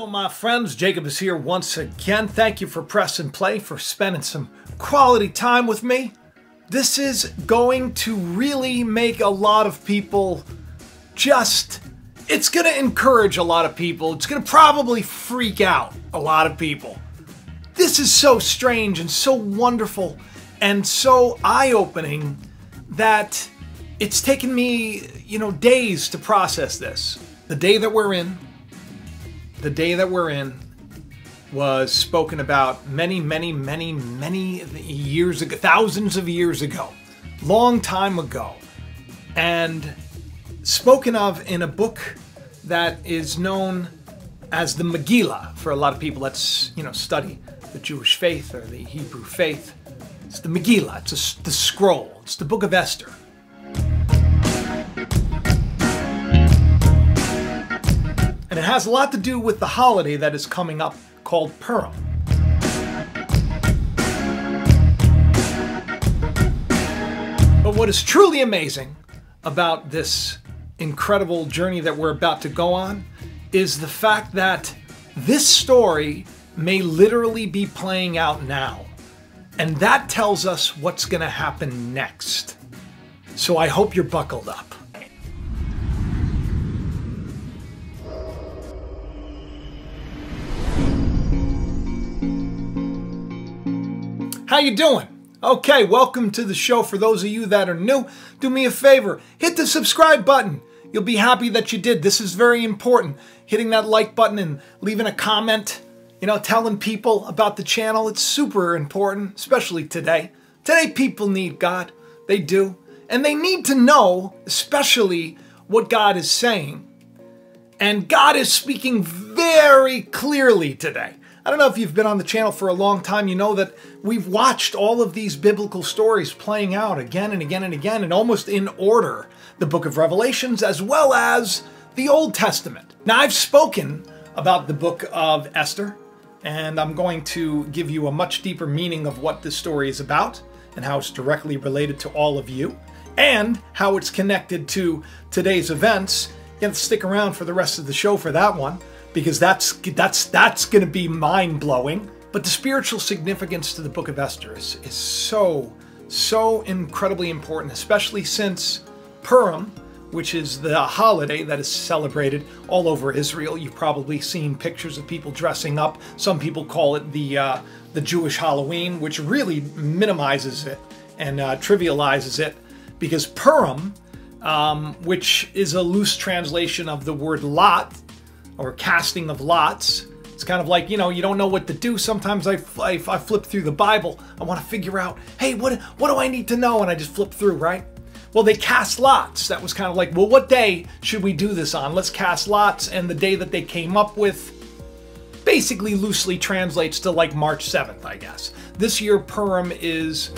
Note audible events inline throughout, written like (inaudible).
Hello, my friends. Jacob is here once again. Thank you for pressing play, for spending some quality time with me. This is going to really make a lot of people just. It's going to encourage a lot of people. It's going to probably freak out a lot of people. This is so strange and so wonderful and so eye opening that it's taken me, you know, days to process this. The day that we're in, the day that we're in was spoken about many, many, many, many years ago, thousands of years ago, long time ago, and spoken of in a book that is known as the Megillah for a lot of people that's, you know, study the Jewish faith or the Hebrew faith. It's the Megillah, it's a, the scroll, it's the book of Esther. And it has a lot to do with the holiday that is coming up called Purim. But what is truly amazing about this incredible journey that we're about to go on is the fact that this story may literally be playing out now. And that tells us what's going to happen next. So I hope you're buckled up. How you doing? Okay, welcome to the show. For those of you that are new, do me a favor, hit the subscribe button. You'll be happy that you did. This is very important. Hitting that like button and leaving a comment, you know, telling people about the channel. It's super important, especially today. Today people need God. They do. And they need to know, especially what God is saying. And God is speaking very clearly today. I don't know if you've been on the channel for a long time, you know that we've watched all of these biblical stories playing out again and again and again, and almost in order the book of Revelations as well as the Old Testament. Now, I've spoken about the book of Esther, and I'm going to give you a much deeper meaning of what this story is about and how it's directly related to all of you and how it's connected to today's events. You to stick around for the rest of the show for that one because that's that's that's going to be mind blowing. But the spiritual significance to the Book of Esther is, is so so incredibly important, especially since Purim, which is the holiday that is celebrated all over Israel. You've probably seen pictures of people dressing up. Some people call it the uh, the Jewish Halloween, which really minimizes it and uh, trivializes it, because Purim, um, which is a loose translation of the word lot, or casting of lots. It's kind of like, you know, you don't know what to do. Sometimes I, I, I flip through the Bible. I want to figure out, hey, what, what do I need to know? And I just flip through, right? Well, they cast lots. That was kind of like, well, what day should we do this on? Let's cast lots. And the day that they came up with basically loosely translates to like March 7th, I guess. This year, Purim is.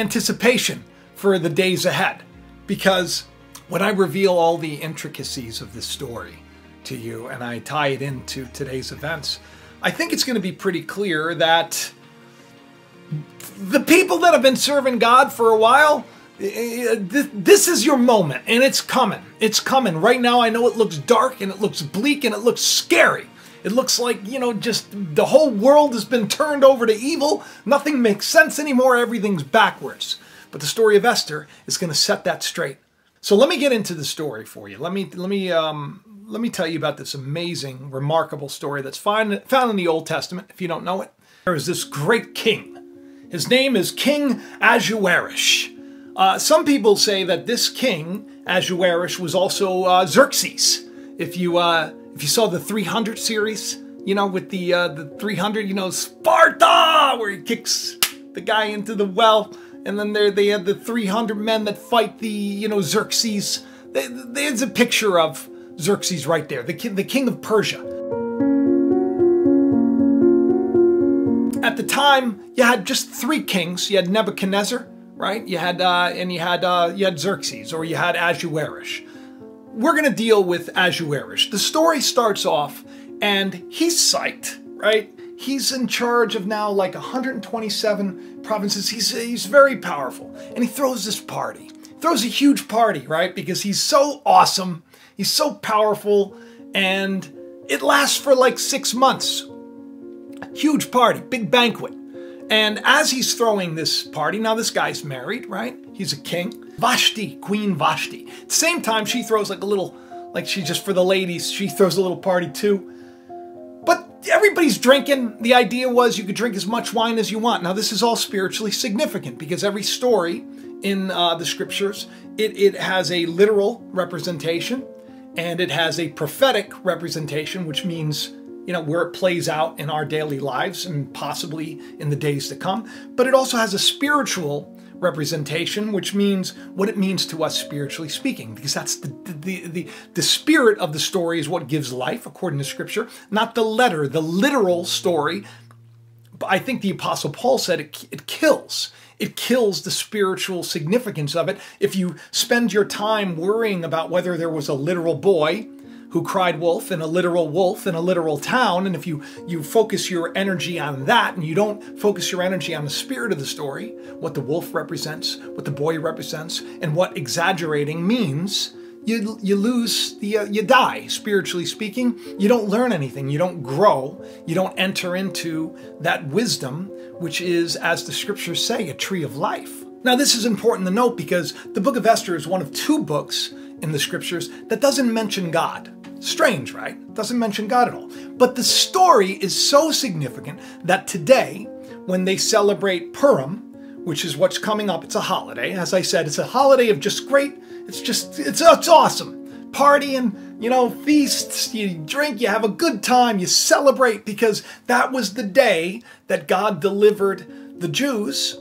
Anticipation for the days ahead because when I reveal all the intricacies of this story to you and I tie it into today's events, I think it's going to be pretty clear that the people that have been serving God for a while, this is your moment and it's coming. It's coming. Right now, I know it looks dark and it looks bleak and it looks scary. It looks like, you know, just the whole world has been turned over to evil. Nothing makes sense anymore. Everything's backwards. But the story of Esther is going to set that straight. So let me get into the story for you. Let me let me um, let me tell you about this amazing, remarkable story that's found found in the Old Testament. If you don't know it, there is this great king. His name is King Ahasuerus. Uh, some people say that this king Ahasuerus was also uh, Xerxes. If you uh, if you saw the 300 series, you know, with the uh, the 300, you know, Sparta, where he kicks the guy into the well, and then there they had the 300 men that fight the, you know, Xerxes. There's a picture of Xerxes right there, the king, the king of Persia. at the time, you had just three kings. You had Nebuchadnezzar, right? You had uh, and you had uh, you had Xerxes or you had Ahasuerus. We're gonna deal with Ahasuerus. The story starts off, and he's psyched, right? He's in charge of now like 127 provinces. He's he's very powerful, and he throws this party. Throws a huge party, right? Because he's so awesome. He's so powerful, and it lasts for like six months. Huge party, big banquet. And as he's throwing this party, now this guy's married, right? He's a king. Vashti, Queen Vashti. At the same time, she throws like a little, like she just for the ladies, she throws a little party too. But everybody's drinking. The idea was you could drink as much wine as you want. Now, this is all spiritually significant because every story in uh, the scriptures, it, it has a literal representation and it has a prophetic representation, which means you know, where it plays out in our daily lives and possibly in the days to come. But it also has a spiritual representation, which means what it means to us spiritually speaking, because that's the, the, the, the spirit of the story is what gives life, according to scripture, not the letter, the literal story. But I think the apostle Paul said it, it kills. It kills the spiritual significance of it. If you spend your time worrying about whether there was a literal boy who cried wolf and a literal wolf in a literal town. And if you, you focus your energy on that and you don't focus your energy on the spirit of the story, what the wolf represents, what the boy represents, and what exaggerating means, you, you lose the uh, you die spiritually speaking. You don't learn anything. You don't grow. You don't enter into that wisdom which is as the scriptures say a tree of life. Now this is important to note because the book of esther is one of two books in the scriptures that doesn't mention god Strange, right? Doesn't mention God at all. But the story is so significant that today, when they celebrate Purim, which is what's coming up, it's a holiday. As I said, it's a holiday of just great, it's just, it's, it's awesome. Partying, you know, feasts, you drink, you have a good time, you celebrate because that was the day that God delivered the Jews,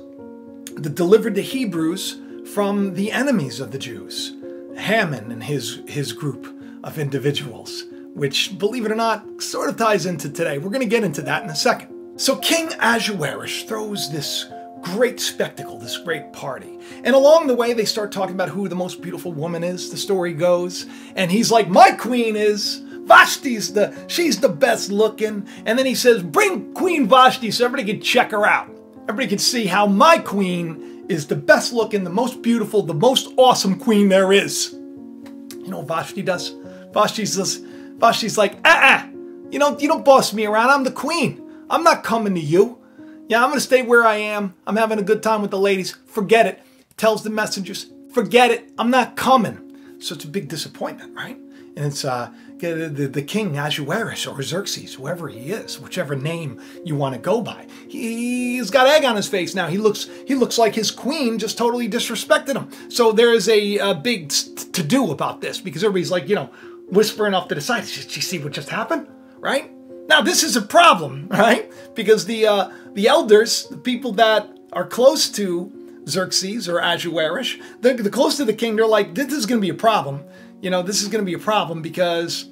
that delivered the Hebrews from the enemies of the Jews, Haman and his, his group of individuals, which, believe it or not, sort of ties into today. We're going to get into that in a second. So King Ahasuerus throws this great spectacle, this great party. And along the way, they start talking about who the most beautiful woman is, the story goes. And he's like, My queen is. Vashti's the, she's the best looking. And then he says, Bring Queen Vashti so everybody can check her out. Everybody can see how my queen is the best looking, the most beautiful, the most awesome queen there is. You know Vashti does? Vashti's just, Vashti's like, ah, uh-uh. you know, you don't boss me around. I'm the queen. I'm not coming to you. Yeah, I'm gonna stay where I am. I'm having a good time with the ladies. Forget it. Tells the messengers, forget it. I'm not coming. So it's a big disappointment, right? And it's uh, the, the, king Ahasuerus or Xerxes, whoever he is, whichever name you want to go by. He's got egg on his face now. He looks he looks like his queen just totally disrespected him. So there is a, a big to do about this because everybody's like, you know, whispering off to the side. Did you see what just happened? Right? Now this is a problem, (laughs) right? Because the uh, the elders, the people that are close to Xerxes or Ahasuerus, they're, the close to the king, they're like, this is going to be a problem. You know, this is going to be a problem because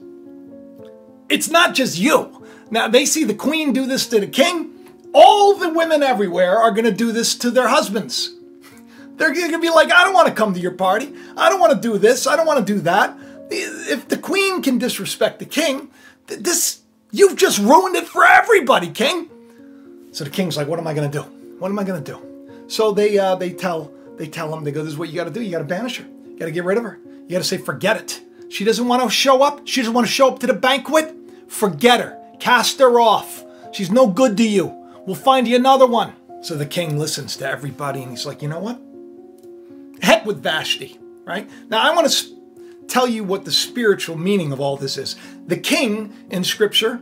it's not just you. Now they see the queen do this to the king. All the women everywhere are going to do this to their husbands. They're going to be like, I don't want to come to your party. I don't want to do this. I don't want to do that if the queen can disrespect the king, this you've just ruined it for everybody, king. So the king's like, what am I going to do? What am I going to do? So they uh, they tell they tell him they go, this is what you got to do. You got to banish her. You got to get rid of her. You got to say, forget it. She doesn't want to show up. She doesn't want to show up to the banquet. Forget her. Cast her off. She's no good to you. We'll find you another one. So the king listens to everybody and he's like, you know what? Heck with Vashti, right? Now I want to tell you what the spiritual meaning of all this is. The king in scripture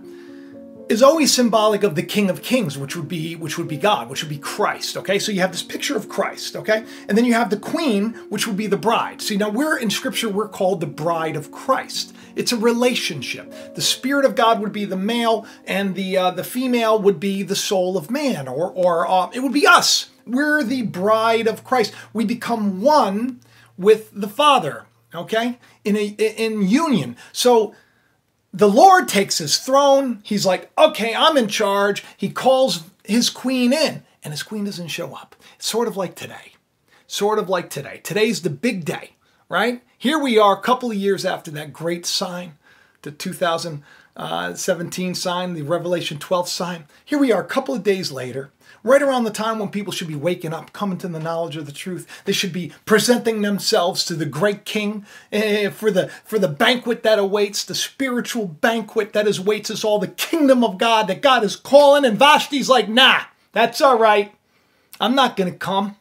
is always symbolic of the king of kings which would be which would be god which would be christ okay? So you have this picture of christ okay? And then you have the queen which would be the bride. See now we're in scripture we're called the bride of christ. It's a relationship. The spirit of god would be the male and the uh, the female would be the soul of man or or uh, it would be us. We're the bride of christ. We become one with the father okay in a in union so the Lord takes his throne. He's like, okay, I'm in charge. He calls his queen in, and his queen doesn't show up. It's sort of like today. Sort of like today. Today's the big day, right? Here we are, a couple of years after that great sign, the 2017 uh, sign, the Revelation 12 sign. Here we are, a couple of days later right around the time when people should be waking up, coming to the knowledge of the truth. They should be presenting themselves to the great king eh, for the for the banquet that awaits, the spiritual banquet that awaits us all, the kingdom of God that God is calling. And Vashti's like, nah, that's all right. I'm not gonna come.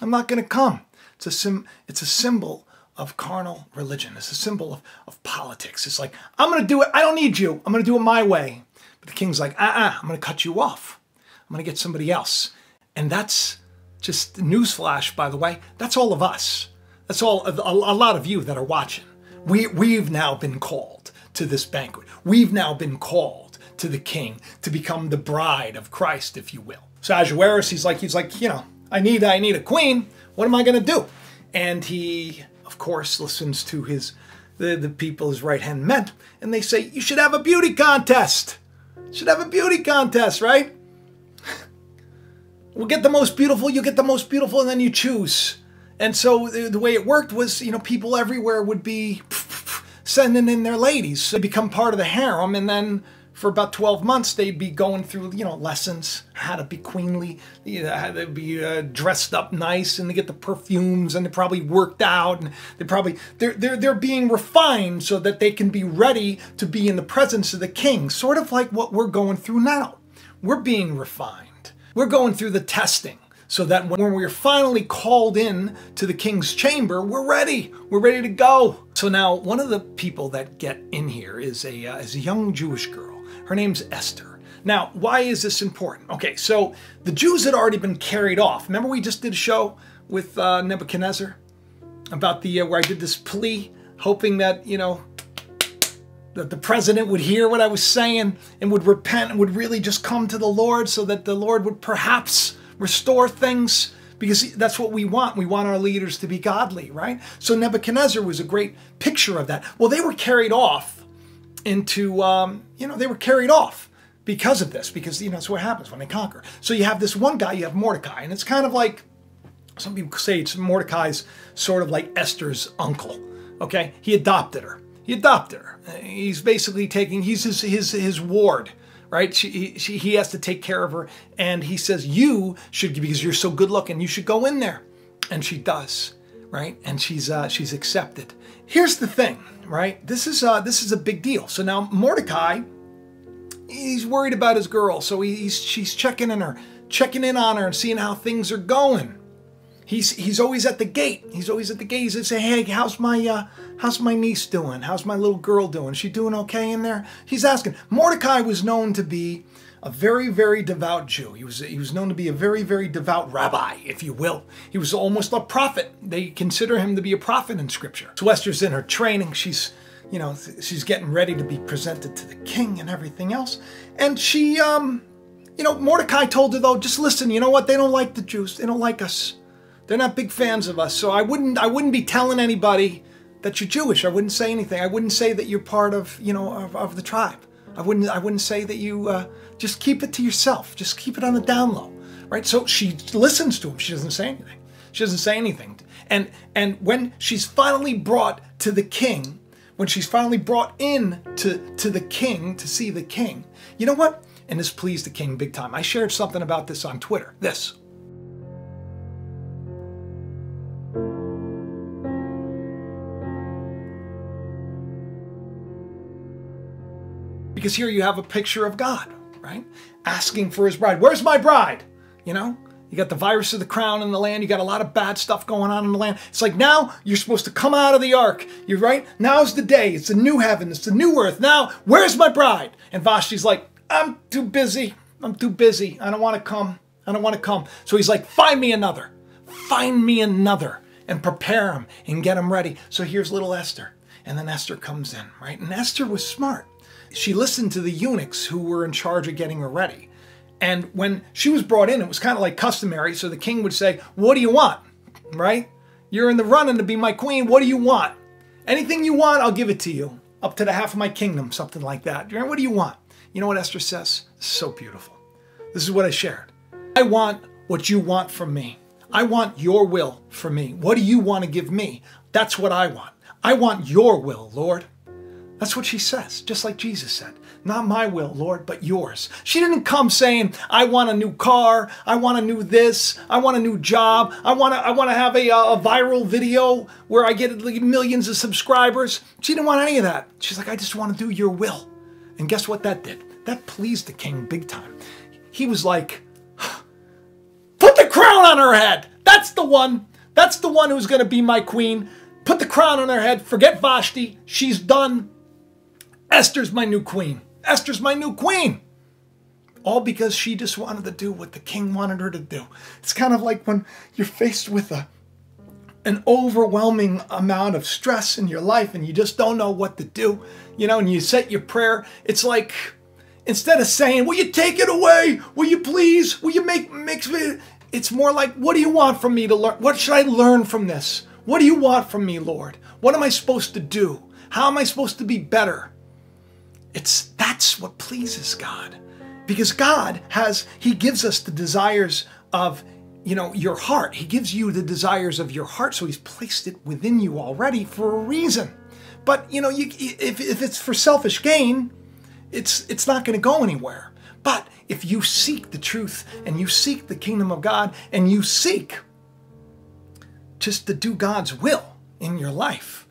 I'm not gonna come. It's a sim it's a symbol of carnal religion. It's a symbol of, of politics. It's like, I'm going to do it. I don't need you. I'm going to do it my way. But the king's like, uh-uh, I'm going to cut you off. I'm going to get somebody else. And that's just newsflash, by the way. That's all of us. That's all a, a lot of you that are watching. We, we've now been called to this banquet. We've now been called to the king to become the bride of Christ, if you will. So Ahasuerus, he's like, he's like, you know, I need, I need a queen. What am I going to do? And he, of course, listens to his, the, the people his right hand men, and they say, you should have a beauty contest. You should have a beauty contest, right? We'll get the most beautiful, you get the most beautiful, and then you choose. And so the way it worked was, you know, people everywhere would be (laughs) sending in their ladies. They become part of the harem, and then for about 12 months they'd be going through you know lessons how to be queenly you know, how to be uh, dressed up nice and they get the perfumes and they probably worked out and they probably they're, they're they're being refined so that they can be ready to be in the presence of the king sort of like what we're going through now we're being refined we're going through the testing so that when we're finally called in to the king's chamber, we're ready. We're ready to go. So now, one of the people that get in here is a, uh, is a young Jewish girl. Her name's Esther. Now, why is this important? Okay, so the Jews had already been carried off. Remember we just did a show with uh, Nebuchadnezzar about the uh, where I did this plea, hoping that you know that the president would hear what I was saying and would repent and would really just come to the Lord so that the Lord would perhaps restore things because that's what we want. We want our leaders to be godly, right? So Nebuchadnezzar was a great picture of that. Well, they were carried off into, um, you know, they were carried off because of this, because, you know, that's what happens when they conquer. So you have this one guy, you have Mordecai, and it's kind of like, some people say it's Mordecai's sort of like Esther's uncle, okay? He adopted her. He adopted her. He's basically taking, he's his, his, his ward, right? She, she, he has to take care of her. And he says, you should, because you're so good looking, you should go in there. And she does, right? And she's, uh, she's accepted. Here's the thing, right? This is, uh, this is a big deal. So now Mordecai, he's worried about his girl. So he's, she's checking in her, checking in on her and seeing how things are going. He's he's always at the gate. He's always at the gate. He's say, "Hey, how's my uh, how's my niece doing? How's my little girl doing? Is she doing okay in there?" He's asking. Mordecai was known to be a very very devout Jew. He was he was known to be a very very devout rabbi, if you will. He was almost a prophet. They consider him to be a prophet in Scripture. So Esther's in her training. She's you know she's getting ready to be presented to the king and everything else, and she um. You know, Mordecai told her though, just listen, you know what? They don't like the Jews. They don't like us they're not big fans of us. So I wouldn't I wouldn't be telling anybody that you're Jewish. I wouldn't say anything. I wouldn't say that you're part of you know of, of the tribe. I wouldn't I wouldn't say that you uh, just keep it to yourself. Just keep it on the down low, right? So she listens to him. She doesn't say anything. She doesn't say anything. And and when she's finally brought to the king, when she's finally brought in to to the king to see the king, you know what? And this pleased the king big time. I shared something about this on Twitter. This. Because here you have a picture of God, right? Asking for his bride. Where's my bride? You know, you got the virus of the crown in the land. You got a lot of bad stuff going on in the land. It's like now you're supposed to come out of the ark. You're right. Now's the day. It's the new heaven. It's the new earth. Now, where's my bride? And Vashti's like, I'm too busy. I'm too busy. I don't want to come. I don't want to come. So he's like, find me another. Find me another and prepare him and get him ready. So here's little Esther. And then Esther comes in, right? And Esther was smart she listened to the eunuchs who were in charge of getting her ready. And when she was brought in, it was kind of like customary. So the king would say, What do you want? Right? You're in the running to be my queen. What do you want? Anything you want, I'll give it to you. up to the half of my kingdom, something like that. What do you want? You know what Esther says? so beautiful. This is what I shared. I want what you want from me. I want your will for me. What do you want to give me? That's what I want. I want your will, Lord. That's what she says, just like Jesus said. Not my will, Lord, but yours. She didn't come saying, I want a new car, I want a new this, I want a new job, I want to, I want to have a, a viral video where I get millions of subscribers. She didn't want any of that. She's like, I just want to do your will. And guess what that did? That pleased the king big time. He was like, put the crown on her head. That's the one. That's the one who's going to be my queen. Put the crown on her head. Forget Vashti. She's done. Esther's my new queen. Esther's my new queen. All because she just wanted to do what the king wanted her to do. It's kind of like when you're faced with a an overwhelming amount of stress in your life and you just don't know what to do, you know, and you set your prayer. It's like instead of saying, "Will you take it away? Will you please? Will you make mix it?" It's more like, "What do you want from me to learn? What should I learn from this? What do you want from me, Lord? What am I supposed to do? How am I supposed to be better?" It's that's what pleases God. Because God has he gives us the desires of you know your heart. He gives you the desires of your heart so he's placed it within you already for a reason. But you know, you, if, if it's for selfish gain, it's it's not going to go anywhere. But if you seek the truth and you seek the kingdom of God and you seek just to do God's will in your life,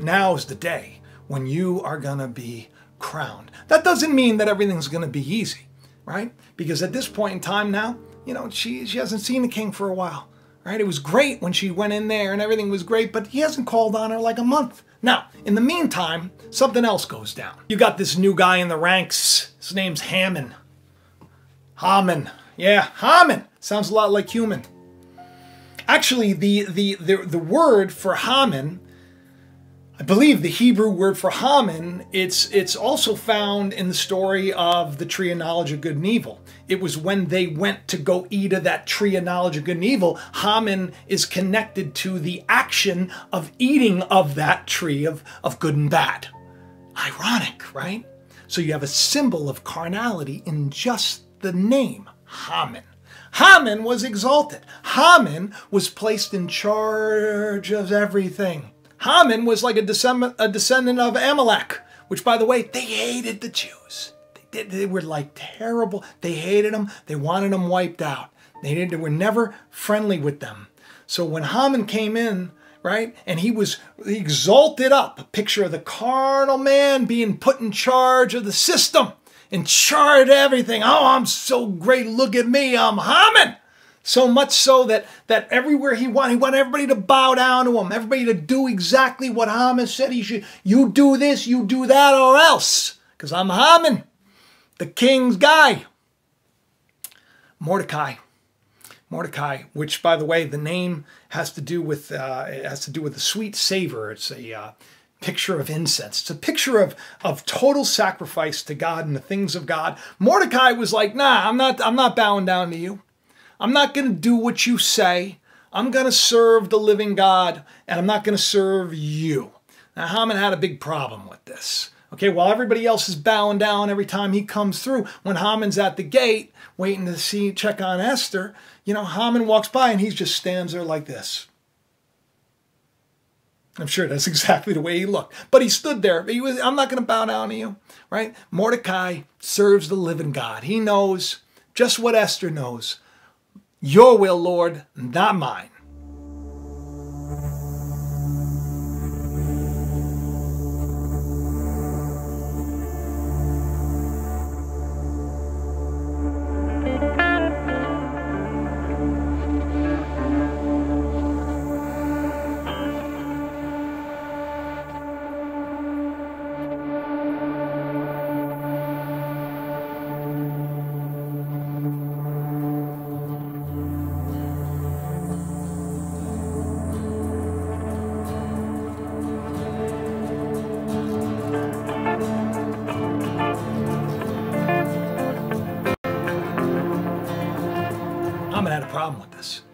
now is the day when you are going to be crowned. That doesn't mean that everything's going to be easy, right? Because at this point in time now, you know, she, she hasn't seen the king for a while, right? It was great when she went in there and everything was great, but he hasn't called on her like a month. Now, in the meantime, something else goes down. You got this new guy in the ranks. His name's Haman. Haman. Yeah, Haman. Sounds a lot like human. Actually, the, the, the, the word for Haman I believe the Hebrew word for Haman, it's, it's also found in the story of the tree of knowledge of good and evil. It was when they went to go eat of that tree of knowledge of good and evil. Haman is connected to the action of eating of that tree of, of good and bad. Ironic, right? So you have a symbol of carnality in just the name, Haman. Haman was exalted. Haman was placed in charge of everything. Haman was like a descendant, of Amalek, which, by the way, they hated the Jews. They, they were like terrible. They hated them. They wanted them wiped out. They, they were never friendly with them. So when Haman came in, right, and he was exalted up, a picture of the carnal man being put in charge of the system, in charge of everything. Oh, I'm so great. Look at me. I'm Haman. So much so that, that everywhere he went, he wanted everybody to bow down to him, everybody to do exactly what Haman said he should. You do this, you do that, or else. Because I'm Haman, the king's guy. Mordecai. Mordecai, which, by the way, the name has to do with uh, it has to do with the sweet savor. It's a uh, picture of incense. It's a picture of of total sacrifice to God and the things of God. Mordecai was like, "Nah, I'm not. I'm not bowing down to you. I'm not going to do what you say. I'm going to serve the living God, and I'm not going to serve you. Now, Haman had a big problem with this. Okay, while everybody else is bowing down every time he comes through, when Haman's at the gate waiting to see, check on Esther, you know, Haman walks by and he just stands there like this. I'm sure that's (laughs) exactly the way he looked. But he stood there. He was, I'm not going to bow down to you, right? Mordecai serves the living God. He knows just what Esther knows. Your will, Lord, not mine.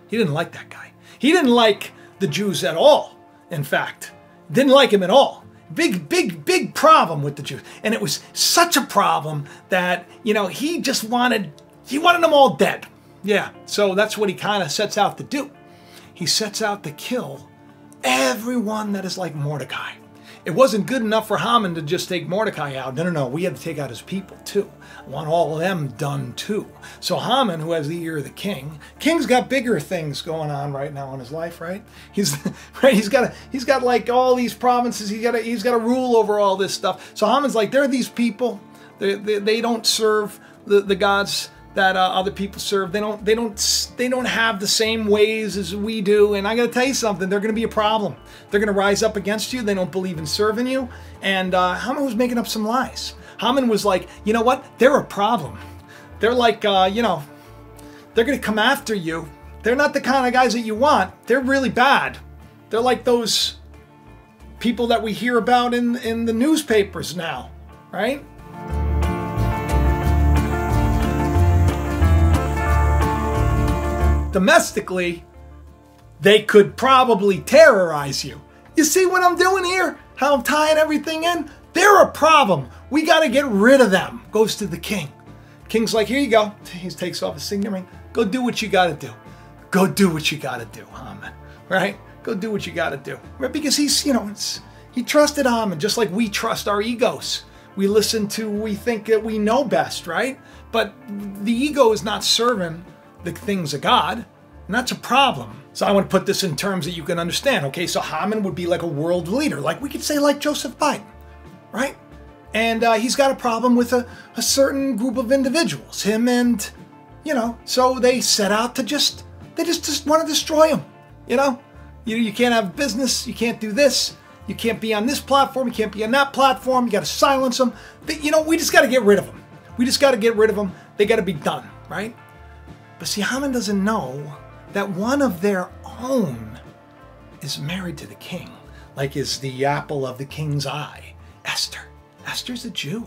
He didn't like that guy. He didn't like the Jews at all, in fact. Didn't like him at all. big, big, big problem with the Jews. And it was such a problem that, you know, he just wanted, he wanted them all dead. Yeah, so that's what he kind of sets out to do. He sets out to kill everyone that is like Mordecai. It wasn't good enough for Haman to just take Mordecai out. No, no, no. We had to take out his people too. I want all of them done too. So Haman, who has the ear of the king, king's got bigger things going on right now in his life, right? He's (laughs) right. He's got a, he's got like all these provinces. He's got a, he's got to rule over all this stuff. So Haman's like, there are these people. They, they, they don't serve the, the gods that uh, other people serve. They don't they don't they don't have the same ways as we do. And I got to tell you something, they're going to be a problem. They're going to rise up against you. They don't believe in serving you. And uh, Haman was making up some lies. Haman was like, you know what? They're a problem. They're like, uh, you know, they're going to come after you. They're not the kind of guys that you want. They're really bad. They're like those people that we hear about in in the newspapers now, right? Domestically, they could probably terrorize you. You see what I'm doing here? How I'm tying everything in? They're a problem. We got to get rid of them. Goes to the king. King's like, here you go. He takes off his signet ring. Go do what you got to do. Go do what you got to do, Haman. Right? Go do what you got to do. Right? Because he's, you know, he trusted Haman just like we trust our egos. We listen to, we think that we know best, right? But the ego is not serving the things of God. And that's a problem. So I want to put this in terms that you can understand. Okay, so Haman would be like a world leader, like we could say like Joseph Biden, right? And uh, he's got a problem with a, a certain group of individuals, him and, you know, so they set out to just, they just, just want to destroy him, you know? You, you can't have business, you can't do this, you can't be on this platform, you can't be on that platform, you got to silence them. You know, we just got to get rid of them. We just got to get rid of them. They got to be done, right? But see, Haman doesn't know that one of their own is married to the king, like is the apple of the king's eye, Esther. Esther's a Jew,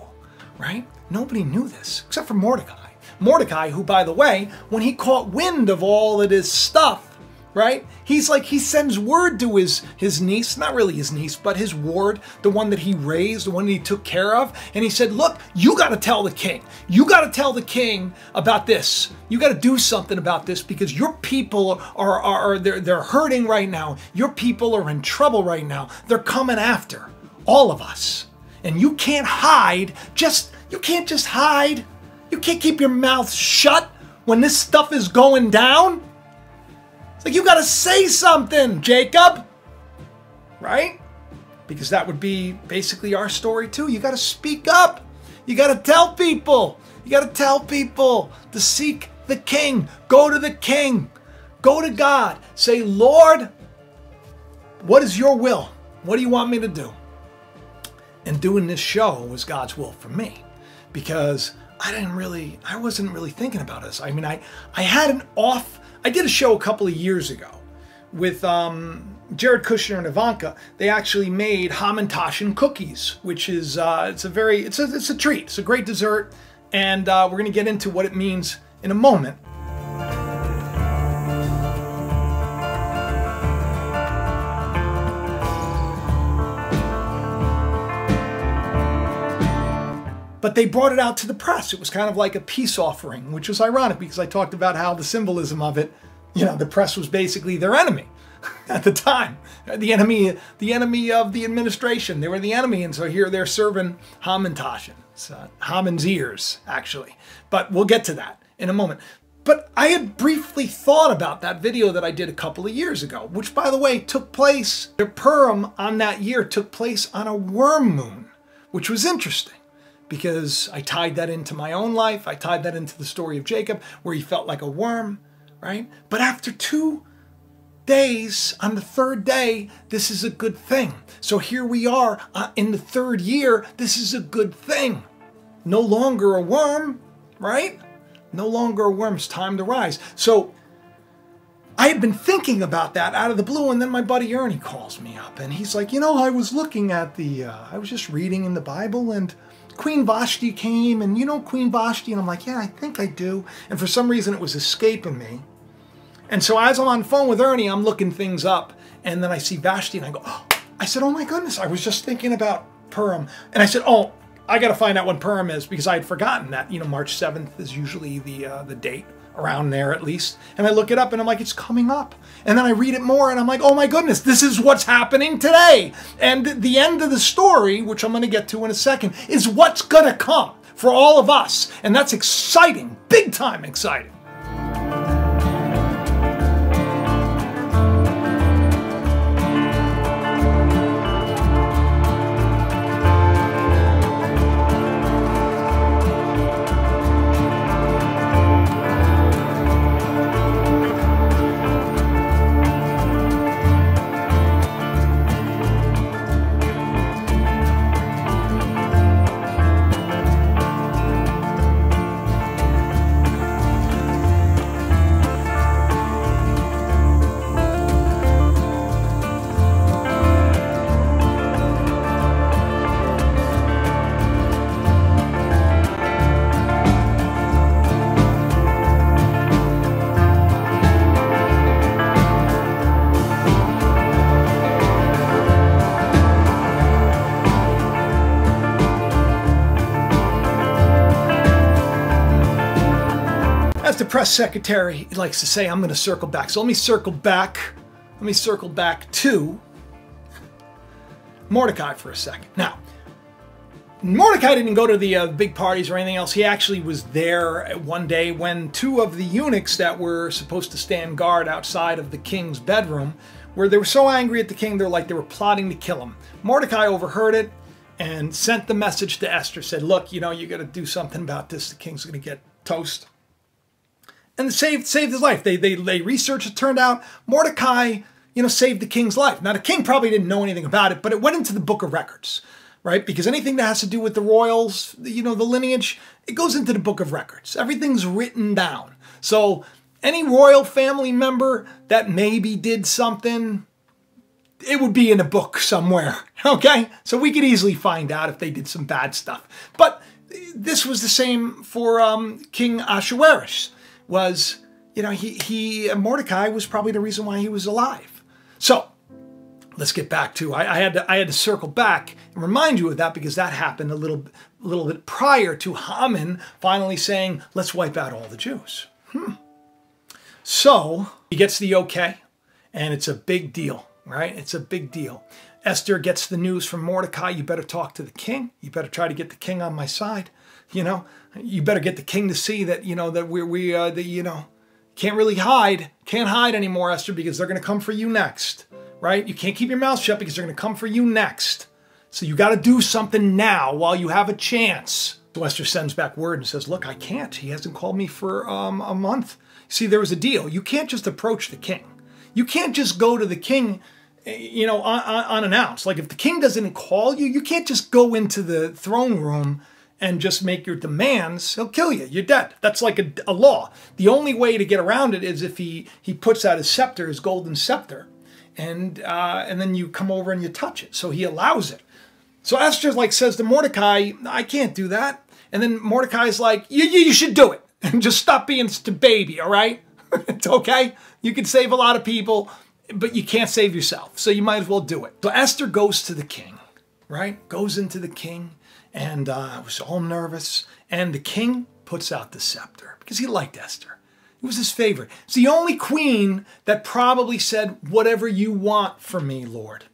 right? Nobody knew this except for Mordecai. Mordecai, who, by the way, when he caught wind of all of this stuff, right? He's like, he sends word to his, his niece, not really his niece, but his ward, the one that he raised, the one that he took care of. And he said, look, you got to tell the king. You got to tell the king about this. You got to do something about this because your people are, are, are they're, they're hurting right now. Your people are in trouble right now. They're coming after all of us. And you can't hide, just, you can't just hide. You can't keep your mouth shut when this stuff is going down. It's like, you got to say something, Jacob. Right? Because that would be basically our story too. You got to speak up. You got to tell people. You got to tell people to seek the king. Go to the king. Go to God. Say, Lord, what is your will? What do you want me to do? And doing this show was God's will for me because I didn't really, I wasn't really thinking about this. I mean, I, I had an off I did a show a couple of years ago with um, Jared Kushner and Ivanka. They actually made Hamantaschen cookies, which is uh, it's a very it's a it's a treat. It's a great dessert, and uh, we're going to get into what it means in a moment. But they brought it out to the press. It was kind of like a peace offering, which was ironic because I talked about how the symbolism of it, you know, the press was basically their enemy (laughs) at the time. The enemy, the enemy of the administration. They were the enemy, and so here they're serving Hamantaschen. Uh, Haman's ears, actually. But we'll get to that in a moment. But I had briefly thought about that video that I did a couple of years ago, which, by the way, took place, the Purim on that year took place on a worm moon, which was interesting because I tied that into my own life. I tied that into the story of Jacob, where he felt like a worm, right? But after two days, on the third day, this is a good thing. So here we are uh, in the third year. This is a good thing. No longer a worm, right? No longer a worm. It's time to rise. So I had been thinking about that out of the blue, and then my buddy Ernie calls me up, and he's like, you know, I was looking at the, uh, I was just reading in the Bible, and Queen Vashti came, and you know Queen Vashti? And I'm like, yeah, I think I do. And for some reason, it was escaping me. And so as I'm on phone with Ernie, I'm looking things up, and then I see Vashti, and I go, oh, I said, oh my goodness, I was just thinking about Purim. And I said, oh, I got to find out when Purim is because I had forgotten that, you know, March 7th is usually the, uh, the date around there at least. And I look it up and I'm like, it's coming up. And then I read it more and I'm like, oh my goodness, this is what's happening today. And the end of the story, which I'm going to get to in a second, is what's going to come for all of us. And that's exciting, big time exciting. Press secretary likes to say, I'm going to circle back. So let me circle back. Let me circle back to Mordecai for a second. Now, Mordecai didn't go to the uh, big parties or anything else. He actually was there one day when two of the eunuchs that were supposed to stand guard outside of the king's bedroom, where they were so angry at the king, they're like they were plotting to kill him. Mordecai overheard it and sent the message to Esther, said, look, you know, you got to do something about this. The king's going to get toast and saved saved his life. They they they researched. It turned out Mordecai, you know, saved the king's life. Now the king probably didn't know anything about it, but it went into the book of records, right? Because anything that has to do with the royals, you know, the lineage, it goes into the book of records. Everything's written down. So any royal family member that maybe did something, it would be in a book somewhere. (laughs) Okay, so we could easily find out if they did some bad stuff. But this was the same for um, King Ahasuerus was, you know, he, he Mordecai was probably the reason why he was alive. So let's get back to I, I, had to I had to circle back and remind you of that because that happened a little a little bit prior to Haman finally saying, let's wipe out all the Jews. Hmm. So he gets the okay, and it's a big deal, right? It's a big deal. Esther gets the news from Mordecai, you better talk to the king. You better try to get the king on my side. You know, you better get the king to see that you know that we we uh, that you know can't really hide, can't hide anymore, Esther, because they're going to come for you next, right? You can't keep your mouth shut because they're going to come for you next. So you got to do something now while you have a chance. So Esther sends back word and says, "Look, I can't. He hasn't called me for um, a month. See, there was a deal. You can't just approach the king. You can't just go to the king." you know, unannounced. Like if the king doesn't call you, you can't just go into the throne room and just make your demands, he'll kill you. You're dead. That's like a, a, law. The only way to get around it is if he he puts out his scepter, his golden scepter, and uh, and then you come over and you touch it. So he allows it. So Esther like says to Mordecai, "I can't do that." And then Mordecai's like, "You you, you should do it (laughs) and just stop being a baby. All right, (laughs) it's okay. You can save a lot of people." But you can't save yourself, so you might as well do it. So Esther goes to the king, right? Goes into the king, and uh, was all nervous. And the king puts out the scepter because he liked Esther. It was his favorite. It's the only queen that probably said, "Whatever you want from me, Lord."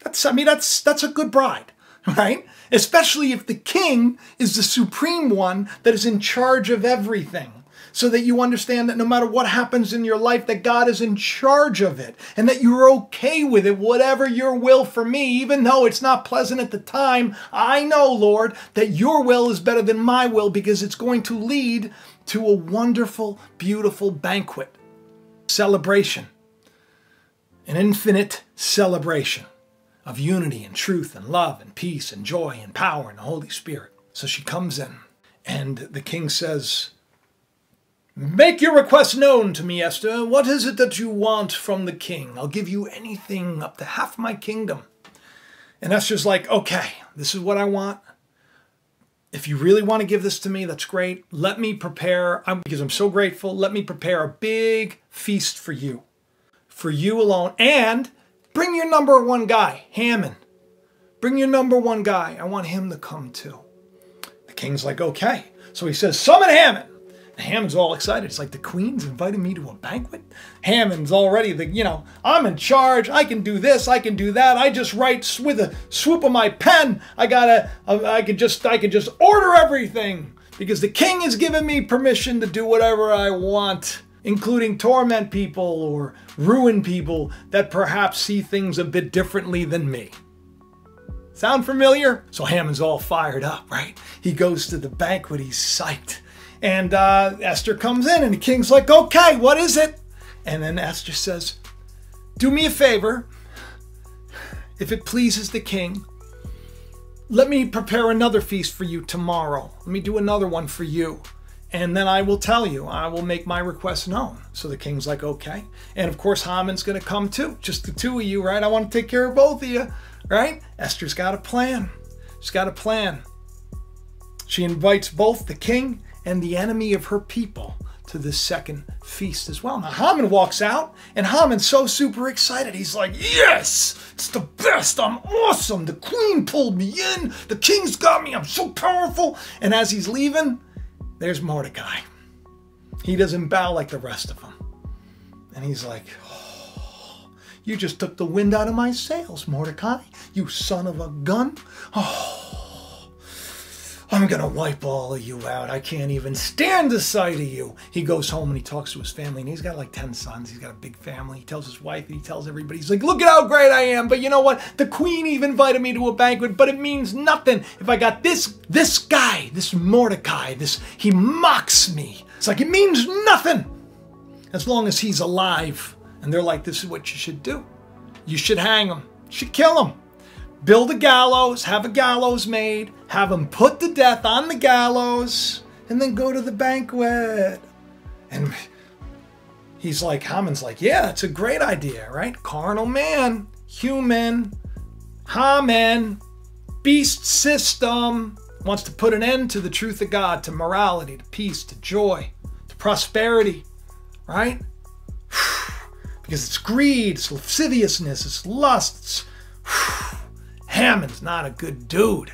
That's I mean that's that's a good bride, (laughs) right? Especially if the king is the supreme one that is in charge of everything so that you understand that no matter what happens in your life, that God is in charge of it and that you're okay with it, whatever your will for me, even though it's not pleasant at the time. I know, Lord, that your will is better than my will because it's going to lead to a wonderful, beautiful banquet, celebration, an infinite celebration of unity and truth and love and peace and joy and power and the Holy Spirit. So she comes in, and the king says, Make your request known to me, Esther. What is it that you want from the king? I'll give you anything up to half my kingdom. And Esther's like, okay, this is what I want. If you really want to give this to me, that's great. Let me prepare, I'm, because I'm so grateful, let me prepare a big feast for you, for you alone. And Bring your number one guy, Haman. Bring your number one guy. I want him to come too. The king's like, okay. So he says, summon Haman. Haman's all excited. It's like the queen's inviting me to a banquet. Haman's already the, you know, I'm in charge. I can do this. I can do that. I just write with a swoop of my pen. I gotta, uh, I could just, I could just order everything because the king has given me permission to do whatever I want including torment people or ruin people that perhaps see things a bit differently than me. Sound familiar? So Haman's all fired up, right? He goes to the banquet, he's psyched. And uh, Esther comes in, and the king's like, okay, what is it? And then Esther says, do me a favor. If it pleases the king, let me prepare another feast for you tomorrow. Let me do another one for you and then I will tell you. I will make my request known. So the king's like, okay. And of course, Haman's going to come too. Just the two of you, right? I want to take care of both of you, right? Esther's got a plan. She's got a plan. She invites both the king and the enemy of her people to the second feast as well. Now, Haman walks out, and Haman's so super excited. He's like, Yes, it's the best. I'm awesome. The queen pulled me in. The king's got me. I'm so powerful. And as he's leaving, there's Mordecai. He doesn't bow like the rest of them. And he's like, oh, You just took the wind out of my sails, Mordecai. You son of a gun. Oh, I'm going to wipe all of you out. I can't even stand the sight of you. He goes home and he talks to his family, and he's got like 10 sons. He's got a big family. He tells his wife, and he tells everybody, he's like, Look at how great I am. But you know what? The queen even invited me to a banquet, but it means nothing if I got this, this guy, this Mordecai, this, he mocks me. It's like, it means nothing as long as he's alive. And they're like, This is what you should do. You should hang him, you should kill him build a gallows, have a gallows made, have him put to death on the gallows, and then go to the banquet. And he's like, Haman's like, yeah, that's a great idea, right? Carnal man, human, Haman, beast system, wants to put an end to the truth of God, to morality, to peace, to joy, to prosperity, right? (sighs) Because it's greed, it's lasciviousness, it's lust, it's (sighs) (sighs) Haman's not a good dude.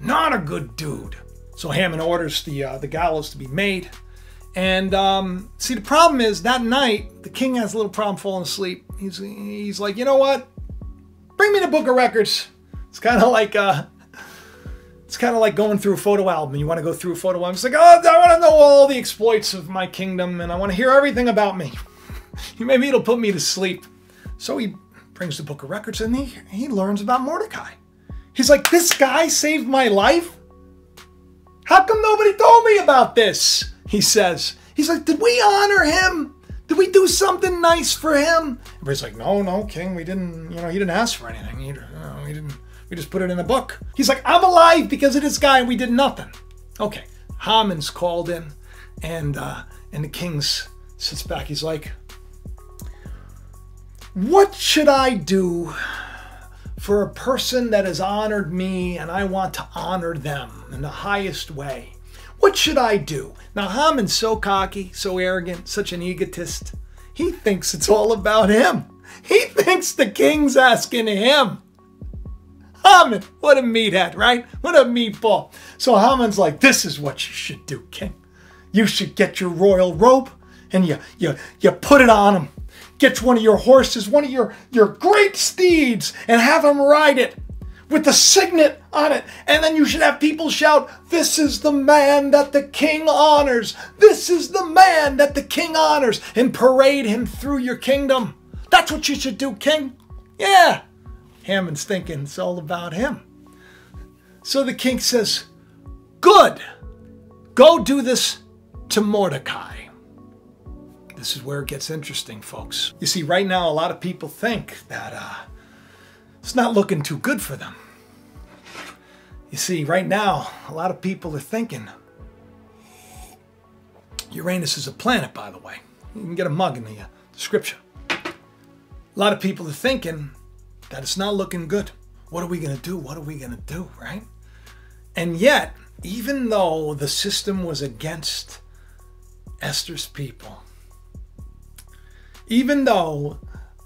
Not a good dude. So Haman orders the uh, the gallows to be made. And um, see, the problem is that night the king has a little problem falling asleep. He's he's like, you know what? Bring me the book of records. It's kind of like uh, it's kind of like going through a photo album. You want to go through a photo album. It's like, oh, I want to know all the exploits of my kingdom, and I want to hear everything about me. (laughs) Maybe it'll put me to sleep. So he brings the book of records and he, he learns about Mordecai. He's like, this guy saved my life? How come nobody told me about this? He says. He's like, did we honor him? Did we do something nice for him? Everybody's like, no, no, King, we didn't, you know, he didn't ask for anything. He, know, we didn't, we just put it in a book. He's like, I'm alive because of this guy and we did nothing. Okay, Haman's called in and, uh, and the king sits back. He's like, what should I do for a person that has honored me and I want to honor them in the highest way? What should I do? Now, Haman's so cocky, so arrogant, such an egotist. He thinks it's all about him. He thinks the king's asking him. Haman, what a meathead, right? What a meatball. So Haman's like, this is what you should do, king. You should get your royal robe and you, you, you put it on him Get one of your horses, one of your, your great steeds, and have him ride it with the signet on it. And then you should have people shout, This is the man that the king honors. This is the man that the king honors. And parade him through your kingdom. That's what you should do, king. Yeah. Haman's thinking it's all about him. So the king says, Good. Go do this to Mordecai. This is where it gets interesting, folks. You see, right now, a lot of people think that uh, it's not looking too good for them. You see, right now, a lot of people are thinking Uranus is a planet, by the way. You can get a mug in the uh, description. A lot of people are thinking that it's not looking good. What are we going to do? What are we going to do, right? And yet, even though the system was against Esther's people, even though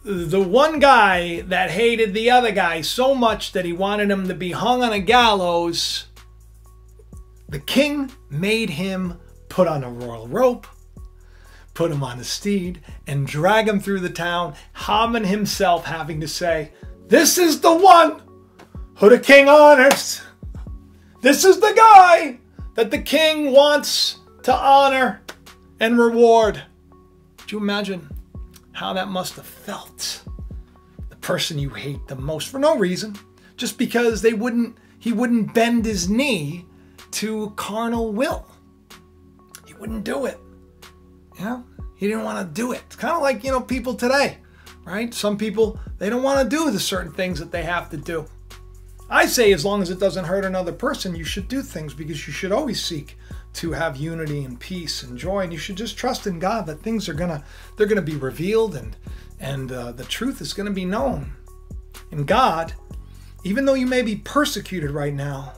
the one guy that hated the other guy so much that he wanted him to be hung on a gallows, the king made him put on a royal rope, put him on a steed, and drag him through the town, Haman himself having to say, This is the one who the king honors. This is the guy that the king wants to honor and reward. Do you imagine how that must have felt. The person you hate the most for no reason, just because they wouldn't he wouldn't bend his knee to carnal will. He wouldn't do it. You know, he didn't want to do it. It's kind of like, you know, people today, right? Some people they don't want to do the certain things that they have to do. I say as long as it doesn't hurt another person, you should do things because you should always seek to have unity and peace and joy. And you should just trust in god that things are gonna they're gonna be revealed and and uh, the truth is gonna be known. And god even though you may be persecuted right now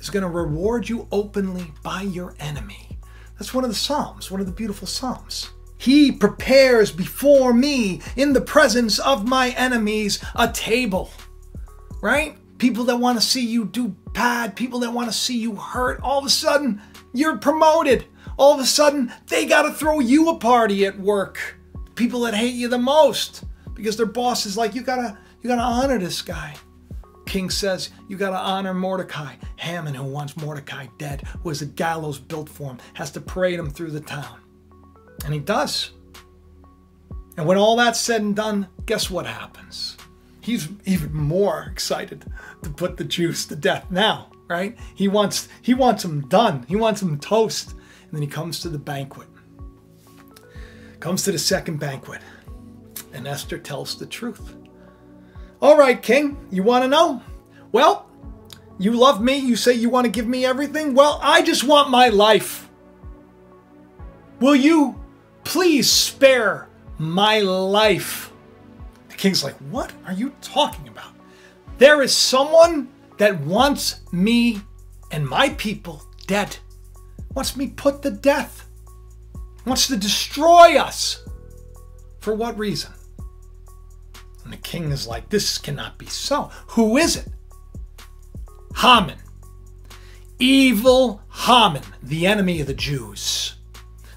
is gonna reward you openly by your enemy. That's one of the psalms one of the beautiful psalms. He prepares before me in the presence of my enemies a table right? People that want to see you do bad people that want to see you hurt all of a sudden you're promoted. All of a sudden, they got to throw you a party at work. People that hate you the most because their boss is like, you gotta, you gotta honor this guy. King says, you gotta honor Mordecai. Haman, who wants Mordecai dead, who has a gallows built for him, has to parade him through the town. And he does. And when all that's said and done, guess what happens? He's even more excited to put the Jews to death now right? He wants he wants them done. He wants them toast. And then he comes to the banquet. Comes to the second banquet. And Esther tells the truth. All right, king, you want to know? Well, you love me. You say you want to give me everything. Well, I just want my life. Will you please spare my life? The king's like, What are you talking about? There is someone that wants me and my people dead, wants me put to death, wants to destroy us. For what reason? And the king is like, This cannot be so. Who is it? Haman. Evil Haman, the enemy of the Jews.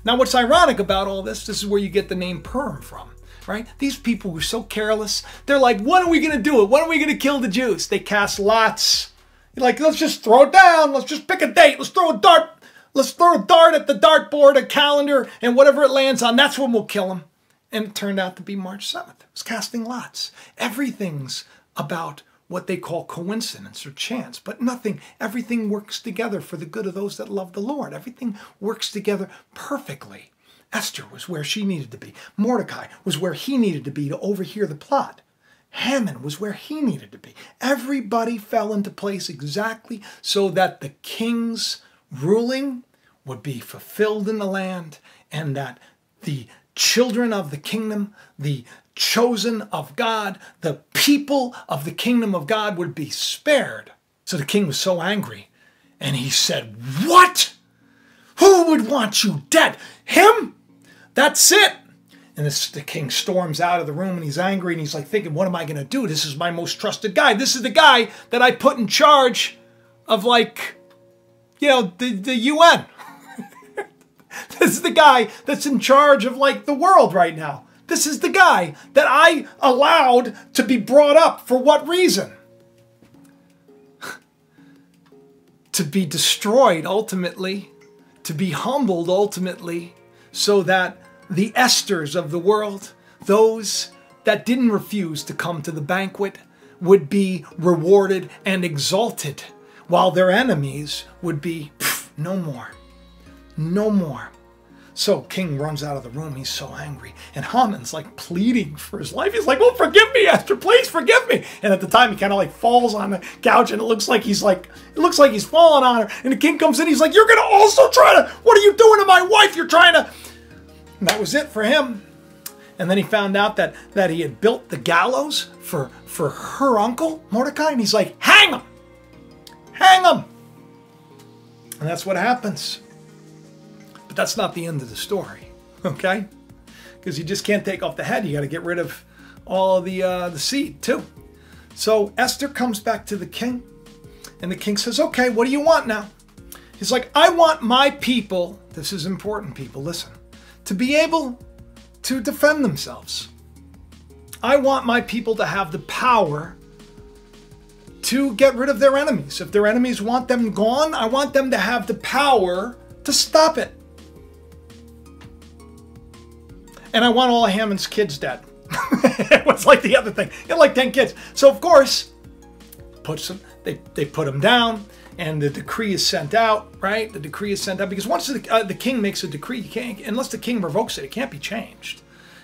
Now, what's ironic about all this, this is where you get the name Purim from right? These people were so careless. They're like, when are we going to do it? When are we going to kill the Jews? They cast lots. You're like, let's just throw it down. Let's just pick a date. Let's throw a dart. Let's throw a dart at the dartboard, a calendar, and whatever it lands on, that's when we'll kill them. And it turned out to be March 7th. It was casting lots. Everything's about what they call coincidence or chance, but nothing, everything works together for the good of those that love the Lord. Everything works together perfectly. Esther was where she needed to be. Mordecai was where he needed to be to overhear the plot. Haman was where he needed to be. Everybody fell into place exactly so that the king's ruling would be fulfilled in the land and that the children of the kingdom, the chosen of God, the people of the kingdom of God would be spared. So the king was so angry and he said, What? Who would want you dead? Him? That's it. And this, the king storms out of the room and he's angry and he's like thinking, what am I going to do? This is my most trusted guy. This is the guy that I put in charge of like, you know, the, the UN. (laughs) this is the guy that's in charge of like the world right now. This is the guy that I allowed to be brought up for what reason? (laughs) to be destroyed ultimately, to be humbled ultimately, so that the Esthers of the world, those that didn't refuse to come to the banquet, would be rewarded and exalted, while their enemies would be no more. No more. So King runs out of the room. He's so angry. And Haman's like pleading for his life. He's like, Oh, forgive me, Esther, please forgive me. And at the time he kind of like falls on the couch and it looks like he's like, it looks like he's falling on her. And the king comes in, he's like, You're gonna also try to, what are you doing to my wife? You're trying to and that was it for him. And then he found out that, that he had built the gallows for, for her uncle, Mordecai, and he's like, hang him! Hang him! And that's what happens. But that's not the end of the story, (laughs) okay? Because you just can't take off the head. You got to get rid of all of the uh, the seed too. So Esther comes back to the king, and the king says, "Okay, what do you want now?" He's like, "I want my people. This is important, people. Listen, to be able to defend themselves. I want my people to have the power." To get rid of their enemies. If their enemies want them gone, I want them to have the power to stop it. And I want all of Haman's kids dead. (laughs) it was like the other thing. He had like 10 kids. So of course, puts them, they, they put them down and the decree is sent out, right? The decree is sent out because once the, uh, the king makes a decree, you can't, unless the king revokes it, it can't be changed.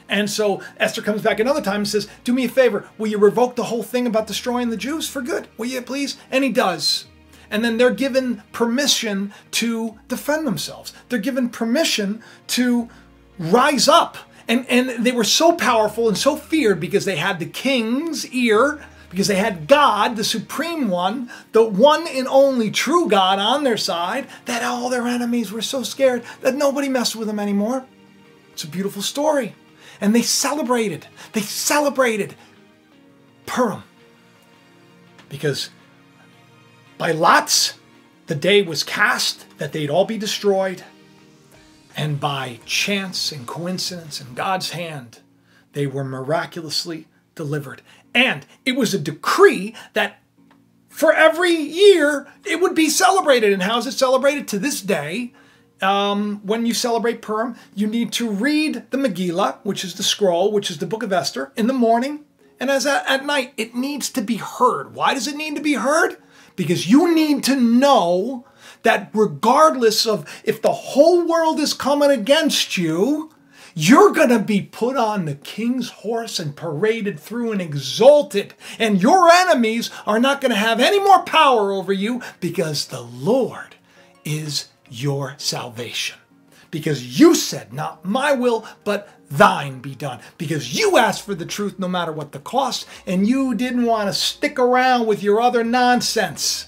And so Esther comes back another time and says, Do me a favor, will you revoke the whole thing about destroying the Jews for good? Will you please? And he does. And then they're given permission to defend themselves. They're given permission to rise up and, and they were so powerful and so feared because they had the king's ear, because they had God, the supreme one, the one and only true God on their side, that all their enemies were so scared that nobody messed with them anymore. It's a beautiful story. And they celebrated. They celebrated Purim. Because by lots, the day was cast that they'd all be destroyed. And by chance and coincidence and God's hand, they were miraculously delivered. And it was a decree that for every year it would be celebrated. And how is it celebrated? To this day, um, when you celebrate Purim, you need to read the Megillah, which is the scroll, which is the book of Esther, in the morning. And as at, at night, it needs to be heard. Why does it need to be heard? Because you need to know that regardless of if the whole world is coming against you, you're going to be put on the king's horse and paraded through and exalted. And your enemies are not going to have any more power over you because the Lord is your salvation. Because you said, Not my will, but thine be done. Because you asked for the truth no matter what the cost, and you didn't want to stick around with your other nonsense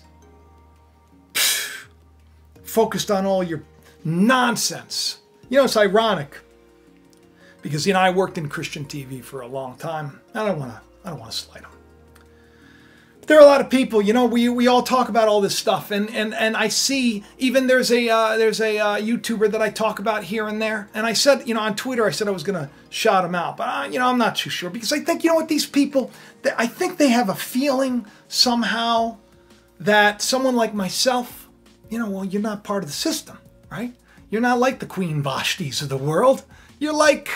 focused on all your nonsense. You know, it's ironic because you know I worked in Christian TV for a long time. I don't want to. I don't want to slight them. There are a lot of people, you know, we, we all talk about all this stuff, and, and, and I see even there's a uh, there's a uh, YouTuber that I talk about here and there, and I said, you know, on Twitter I said I was gonna shout him out, but uh, you know I'm not too sure because I think you know what these people, they, I think they have a feeling somehow that someone like myself you know, well, you're not part of the system, right? You're not like the Queen Vashtis of the world. You're like,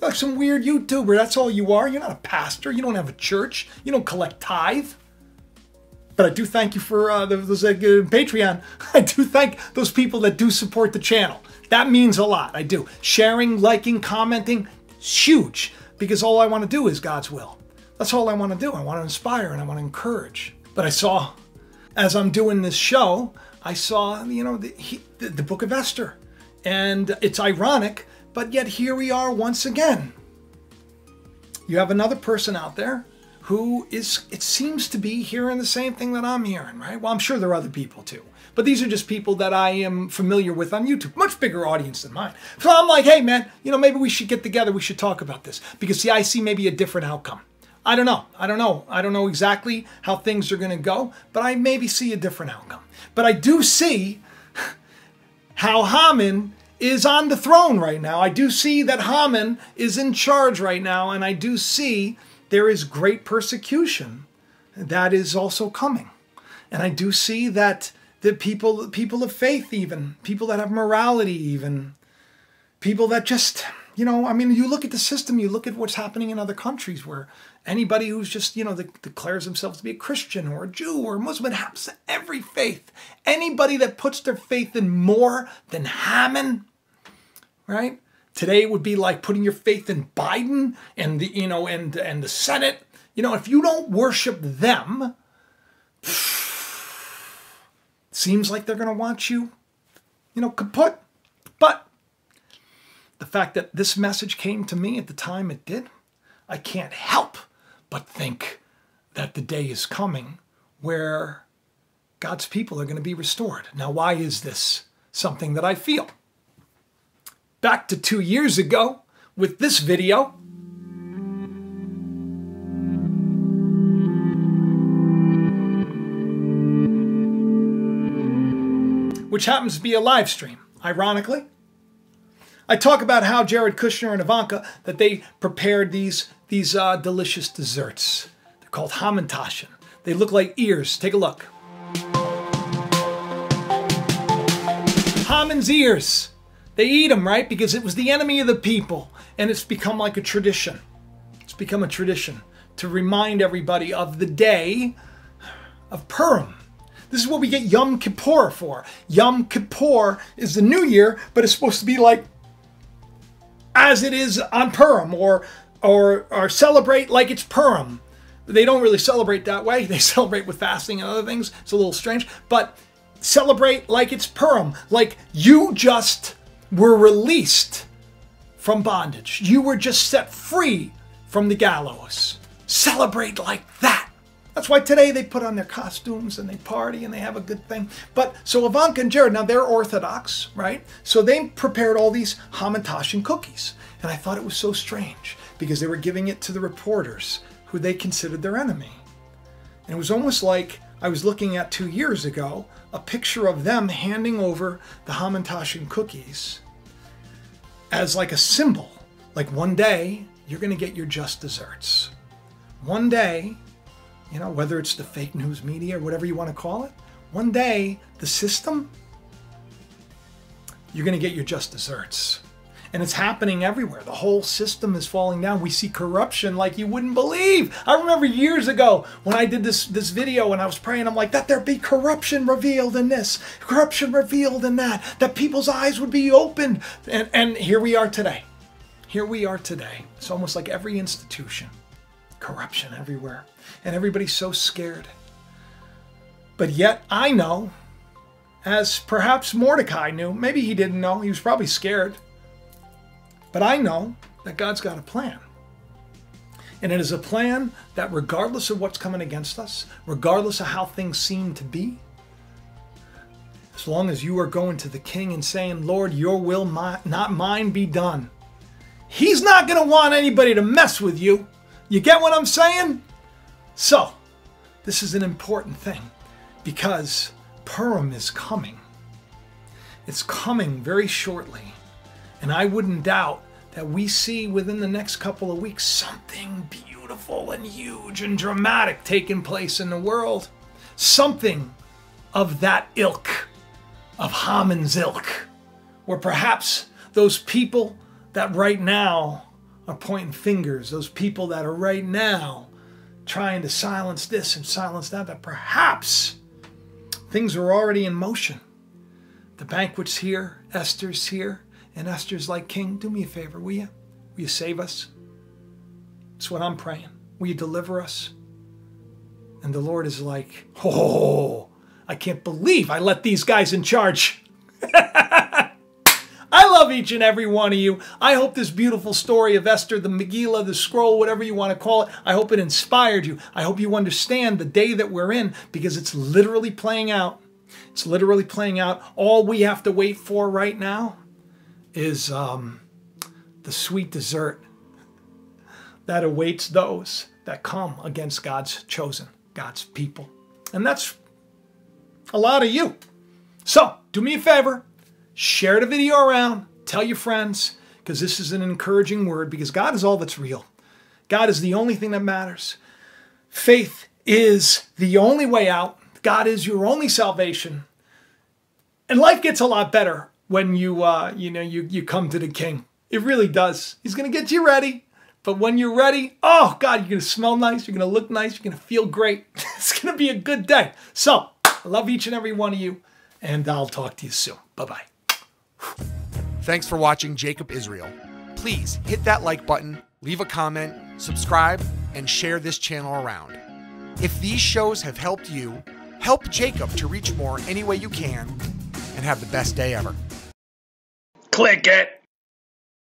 like some weird YouTuber. That's all you are. You're not a pastor. You don't have a church. You don't collect tithe. But I do thank you for uh, those uh, Patreon. (laughs) I do thank those people that do support the channel. That means a lot. I do. Sharing, liking, commenting, huge. Because all I want to do is God's will. That's all I want to do. I want to inspire and I want to encourage. But I saw as I'm doing this show, I saw, you know, the, he, the, the book of Esther. And it's ironic, but yet here we are once again. You have another person out there who is, it seems to be hearing the same thing that I'm hearing, right? Well, I'm sure there are other people too. But these are just people that I am familiar with on YouTube, much bigger audience than mine. So I'm like, hey, man, you know, maybe we should get together. We should talk about this. Because, see, I see maybe a different outcome. I don't know. I don't know. I don't know exactly how things are going to go, but I maybe see a different outcome. But I do see (laughs) how Haman is on the throne right now. I do see that Haman is in charge right now, and I do see there is great persecution that is also coming. And I do see that the people people of faith even, people that have morality even, people that just you know, I mean, you look at the system, you look at what's happening in other countries where anybody who's just, you know, declares themselves to be a Christian or a Jew or a Muslim, it happens to every faith. Anybody that puts their faith in more than Haman, right? Today would be like putting your faith in Biden and the, you know, and and the Senate. You know, if you don't worship them, (sighs) seems like they're going to want you, you know, kaput. But the fact that this message came to me at the time it did, I can't help but think that the day is coming where God's people are going to be restored. Now, why is this something that I feel? back to two years ago with this video. Which happens to be a live stream, ironically. I talk about how Jared Kushner and Ivanka, that they prepared these, these uh, delicious desserts. They're called hamantaschen. They look like ears. Take a look. Haman's ears. They eat them, right? Because it was the enemy of the people. And it's become like a tradition. It's become a tradition to remind everybody of the day of Purim. This is what we get Yom Kippur for. Yom Kippur is the new year, but it's supposed to be like as it is on Purim or or or celebrate like it's Purim. They don't really celebrate that way. (laughs) They celebrate with fasting and other things. It's a little strange, but celebrate like it's Purim, like you just were released from bondage. You were just set free from the gallows. Celebrate like that. That's why today they put on their costumes and they party and they have a good thing. But so Ivanka and Jared, now they're Orthodox, right? So they prepared all these Hamantaschen cookies. And I thought it was so strange because they were giving it to the reporters who they considered their enemy. And it was almost like I was looking at two years ago a picture of them handing over the Hamantaschen cookies as like a symbol. Like one day, you're going to get your just desserts. One day, you know, whether it's the fake news media or whatever you want to call it, one day, the system, you're going to get your just desserts. And it's happening everywhere. The whole system is falling down. We see corruption like you wouldn't believe. I remember years ago when I did this, this video and I was praying, I'm like, that there be corruption revealed in this, corruption revealed in that, that people's eyes would be opened. And, and here we are today. Here we are today. It's almost like every institution, corruption everywhere. And everybody's so scared. But yet I know, as perhaps Mordecai knew, maybe he didn't know, he was probably scared but I know that God's got a plan. And it is a plan that, regardless of what's coming against us, regardless of how things seem to be, as long as you are going to the king and saying, Lord, your will, not mine, be done, he's not going to want anybody to mess with you. You get what I'm saying? So, this is an important thing because Purim is coming. It's coming very shortly. And I wouldn't doubt that we see within the next couple of weeks something beautiful and huge and dramatic taking place in the world. Something of that ilk, of Haman's ilk, where perhaps those people that right now are pointing fingers, those people that are right now trying to silence this and silence that, that perhaps things are already in motion. The banquet's here, Esther's here, and Esther's like, King, do me a favor, will you? Will you save us? That's what I'm praying. Will you deliver us? And the Lord is like, Oh, I can't believe I let these guys in charge. (laughs) I love each and every one of you. I hope this beautiful story of Esther, the Megillah, the scroll, whatever you want to call it, I hope it inspired you. I hope you understand the day that we're in because it's literally playing out. It's literally playing out. All we have to wait for right now is um, the sweet dessert that awaits those that come against God's chosen, God's people. And that's a lot of you. So do me a favor, share the video around, tell your friends, because this is an encouraging word, because God is all that's real. God is the only thing that matters. Faith is the only way out. God is your only salvation. And life gets a lot better when you uh, you know you you come to the king. It really does. He's gonna get you ready. But when you're ready, oh God, you're gonna smell nice, you're gonna look nice, you're gonna feel great. (laughs) it's gonna be a good day. So I love each and every one of you, and I'll talk to you soon. Bye-bye. Thanks for watching Jacob Israel. Please hit that like button, leave a comment, subscribe, and share this channel around. If these shows have helped you, help Jacob to reach more any way you can, and have the best day ever. Click it.